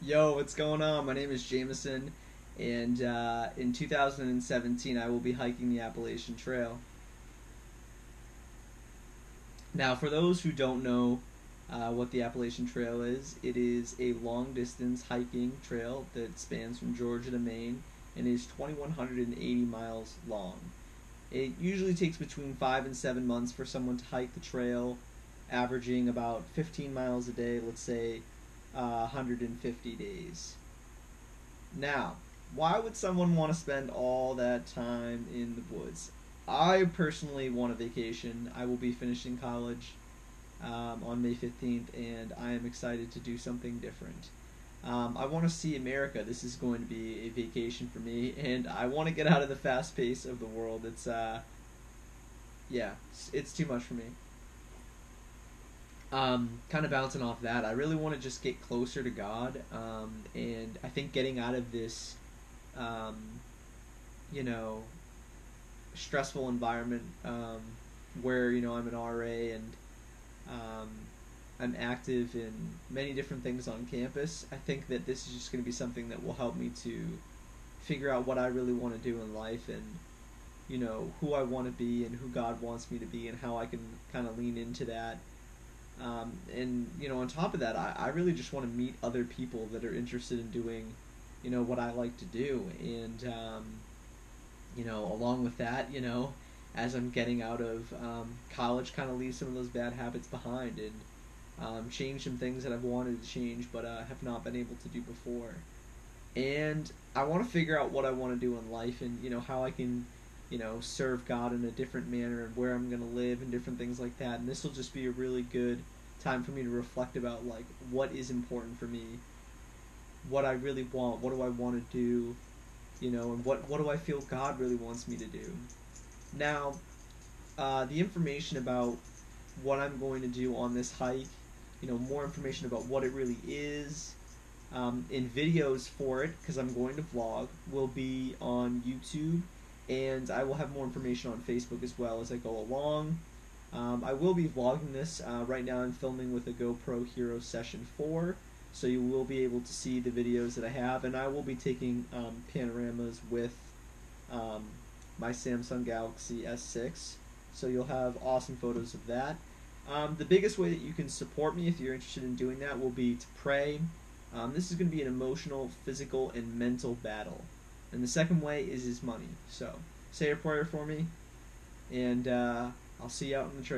Yo, what's going on? My name is Jameson, and uh, in 2017 I will be hiking the Appalachian Trail. Now, for those who don't know uh, what the Appalachian Trail is, it is a long distance hiking trail that spans from Georgia to Maine and is 2,180 miles long. It usually takes between five and seven months for someone to hike the trail, averaging about 15 miles a day, let's say uh, 150 days. Now, why would someone want to spend all that time in the woods? I personally want a vacation. I will be finishing college um, on May 15th, and I am excited to do something different. Um, I want to see America. This is going to be a vacation for me, and I want to get out of the fast pace of the world. It's, uh, yeah, it's, it's too much for me. Um, kind of bouncing off that, I really want to just get closer to God, um, and I think getting out of this, um, you know, stressful environment um, where you know I'm an RA and um, I'm active in many different things on campus. I think that this is just going to be something that will help me to figure out what I really want to do in life and you know who I want to be and who God wants me to be and how I can kind of lean into that. Um, and you know, on top of that, I, I really just want to meet other people that are interested in doing, you know, what I like to do. And um, you know, along with that, you know, as I'm getting out of um, college, kind of leave some of those bad habits behind and um, change some things that I've wanted to change but uh, have not been able to do before. And I want to figure out what I want to do in life and you know how I can, you know, serve God in a different manner and where I'm going to live and different things like that. And this will just be a really good time for me to reflect about like what is important for me, what I really want, what do I want to do, you know, and what what do I feel God really wants me to do. Now, uh, the information about what I'm going to do on this hike you know more information about what it really is um, in videos for it because I'm going to vlog will be on YouTube and I will have more information on Facebook as well as I go along. Um, I will be vlogging this. Uh, right now I'm filming with a GoPro Hero Session 4 so you will be able to see the videos that I have and I will be taking um, panoramas with um, my Samsung Galaxy S6 so you'll have awesome photos of that. Um, the biggest way that you can support me if you're interested in doing that will be to pray. Um, this is going to be an emotional, physical, and mental battle. And the second way is his money. So say a prayer for me, and uh, I'll see you out on the trail.